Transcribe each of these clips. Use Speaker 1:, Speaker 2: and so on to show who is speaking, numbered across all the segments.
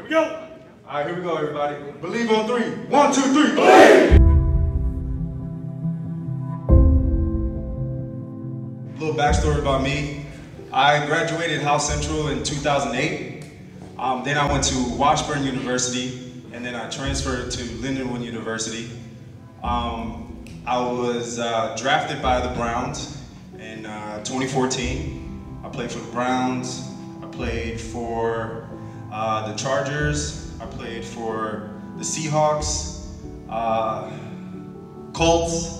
Speaker 1: Here we go.
Speaker 2: All right, here we go, everybody. Believe on three. One, two, three. Believe! A Little backstory about me. I graduated Howell Central in 2008. Um, then I went to Washburn University, and then I transferred to Lindenwood University. Um, I was uh, drafted by the Browns in uh, 2014. I played for the Browns. I played for the Chargers. I played for the Seahawks, uh, Colts,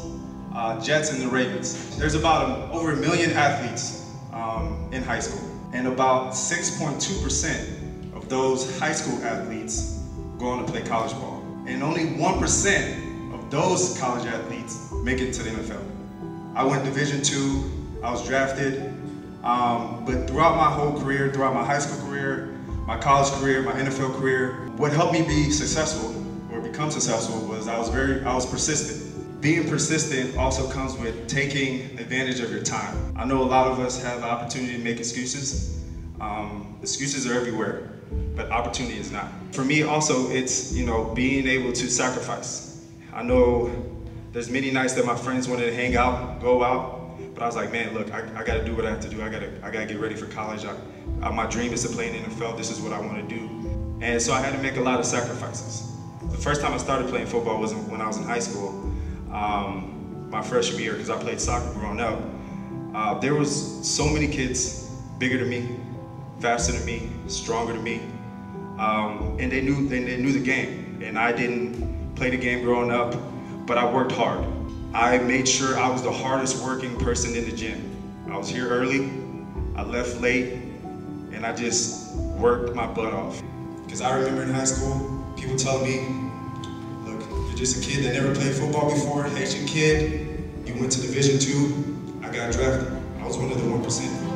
Speaker 2: uh, Jets, and the Ravens. There's about um, over a million athletes um, in high school, and about 6.2% of those high school athletes go on to play college ball. And only 1% of those college athletes make it to the NFL. I went Division two, I was drafted, um, but throughout my whole career, throughout my high school career, my college career, my NFL career, what helped me be successful or become successful was I was very, I was persistent. Being persistent also comes with taking advantage of your time. I know a lot of us have the opportunity to make excuses. Um, excuses are everywhere, but opportunity is not. For me also, it's, you know, being able to sacrifice. I know there's many nights that my friends wanted to hang out, go out, but I was like, man, look, I, I got to do what I have to do. I got to, I got to get ready for college. I, I, my dream is to play in the NFL. This is what I want to do. And so I had to make a lot of sacrifices. The first time I started playing football was when I was in high school, um, my freshman year, because I played soccer growing up. Uh, there was so many kids bigger than me, faster than me, stronger than me, um, and they knew they, they knew the game. And I didn't play the game growing up, but I worked hard. I made sure I was the hardest working person in the gym. I was here early, I left late, and I just worked my butt off. Because I remember in high school, people telling me, look, you're just a kid that never played football before, Haitian kid, you went to Division two, I got drafted. I was one of the 1%.